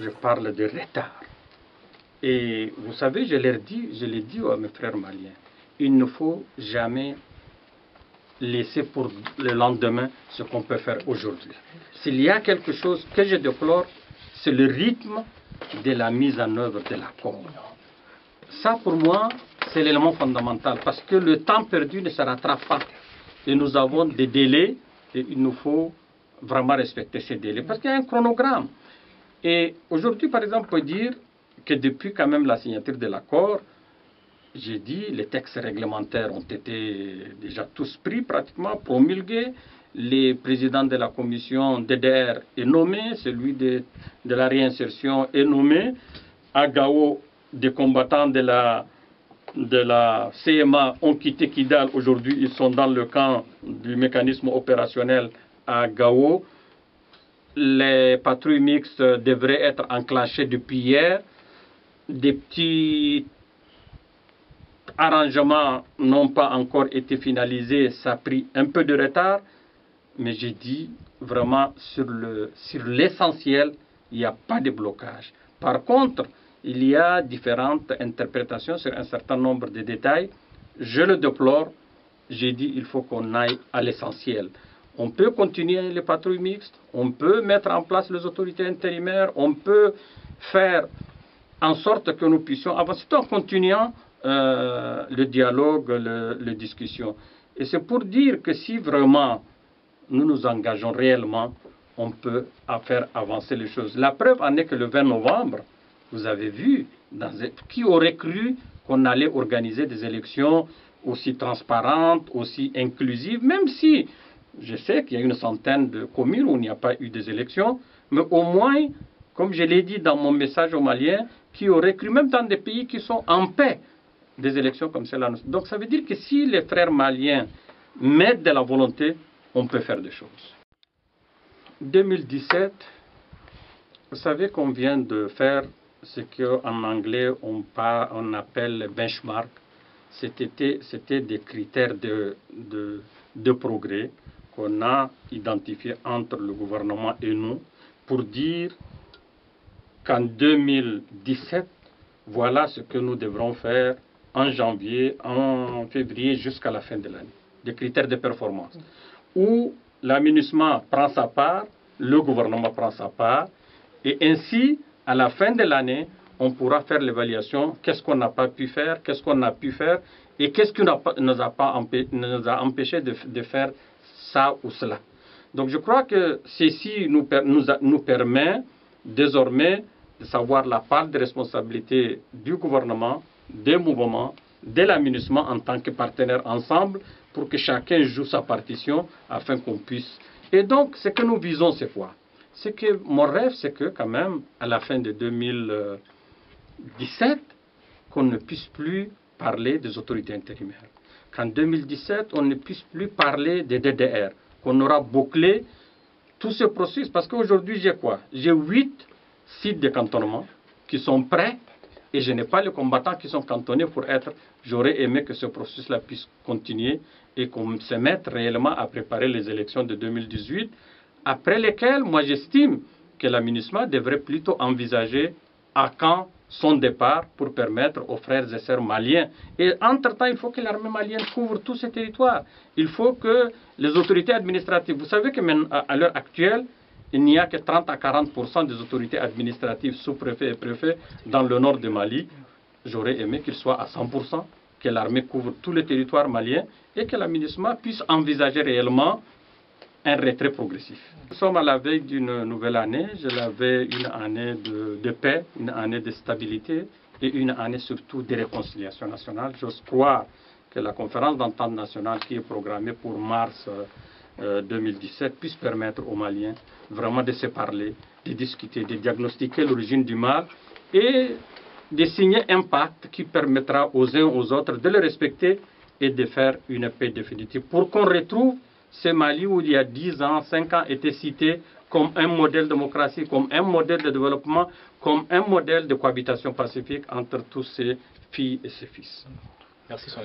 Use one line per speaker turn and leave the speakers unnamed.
je parle de retard. Et vous savez, je l'ai dit, je l'ai dit à mes frères maliens, il ne faut jamais laisser pour le lendemain ce qu'on peut faire aujourd'hui. S'il y a quelque chose que je déplore, c'est le rythme de la mise en œuvre de l'accord. Ça, pour moi, c'est l'élément fondamental parce que le temps perdu ne se rattrape pas. Et nous avons des délais et il nous faut vraiment respecter ces délais parce qu'il y a un chronogramme. Et aujourd'hui, par exemple, on peut dire que depuis quand même la signature de l'accord, j'ai dit, les textes réglementaires ont été déjà tous pris pratiquement, promulgués. Le président de la commission DDR est nommé, celui de, de la réinsertion est nommé. À Gao, des combattants de la, de la CMA ont quitté Kidal. Aujourd'hui, ils sont dans le camp du mécanisme opérationnel à Gao. Les patrouilles mixtes devraient être enclenchées depuis hier. Des petits arrangements n'ont pas encore été finalisés. Ça a pris un peu de retard. Mais j'ai dit vraiment sur l'essentiel, il n'y a pas de blocage. Par contre, il y a différentes interprétations sur un certain nombre de détails. Je le déplore. J'ai dit il faut qu'on aille à l'essentiel. On peut continuer les patrouilles mixtes, on peut mettre en place les autorités intérimaires, on peut faire en sorte que nous puissions avancer tout en continuant euh, le dialogue, les discussions. Et c'est pour dire que si vraiment nous nous engageons réellement, on peut faire avancer les choses. La preuve en est que le 20 novembre, vous avez vu, qui aurait cru qu'on allait organiser des élections aussi transparentes, aussi inclusives, même si je sais qu'il y a une centaine de communes où il n'y a pas eu des élections, mais au moins, comme je l'ai dit dans mon message aux Maliens, qui aurait cru, même dans des pays qui sont en paix, des élections comme celle-là. Donc ça veut dire que si les frères maliens mettent de la volonté, on peut faire des choses. 2017, vous savez qu'on vient de faire ce qu'en anglais on, appelle benchmark. C'était des critères de progrès qu'on a identifiés entre le gouvernement et nous pour dire qu'en 2017, voilà ce que nous devrons faire en janvier, en février jusqu'à la fin de l'année. Des critères de performance. Où l'aménagement prend sa part, le gouvernement prend sa part, et ainsi, à la fin de l'année, on pourra faire l'évaluation, qu'est-ce qu'on n'a pas pu faire, qu'est-ce qu'on a pu faire, et qu'est-ce qui nous a, pas nous a empêché de, faire ça ou cela? Donc je crois que ceci nous, nous, nous permet désormais de savoir la part de responsabilité du gouvernement, des mouvements, de l'aménagement en tant que partenaires ensemble pour que chacun joue sa partition afin qu'on puisse. Et donc, ce que nous visons, c'est quoi C'est que mon rêve, c'est que quand même, à la fin de 2017, qu'on ne puisse plus parler des autorités intérimaires. Qu'en 2017, on ne puisse plus parler des DDR. Qu'on aura bouclé tout ce processus. Parce qu'aujourd'hui, j'ai quoi? J'ai huit sites de cantonnement qui sont prêts et je n'ai pas les combattants qui sont cantonnés pour être. J'aurais aimé que ce processus-là puisse continuer et qu'on se mette réellement à préparer les élections de 2018, après lesquelles, moi, j'estime que l'aménagement devrait plutôt envisager à quand son départ pour permettre aux frères et sœurs maliens. Et entre-temps, il faut que l'armée malienne couvre tous ces territoires. Il faut que les autorités administratives, vous savez que à l'heure actuelle, il n'y a que 30 à 40% des autorités administratives, sous-préfets et préfets, dans le nord du Mali. J'aurais aimé qu'il soit à 100 que l'armée couvre tous les territoires maliens et que l'aménagement puisse envisager réellement un retrait progressif. Nous sommes à la veille d'une nouvelle année. Je l'avais une année de, paix, une année de stabilité et une année surtout de réconciliation nationale. J'ose croire que la conférence d'entente nationale qui est programmée pour mars 2017 euh, puisse permettre aux Maliens vraiment de se parler, de discuter, de diagnostiquer l'origine du mal et de signer un pacte qui permettra aux uns aux autres de le respecter et de faire une paix définitive. Pour qu'on retrouve ce Mali où il y a 10 ans, 5 ans était cité comme un modèle de démocratie, comme un modèle de développement, comme un modèle de cohabitation pacifique entre tous ses filles et ses fils.
Merci, son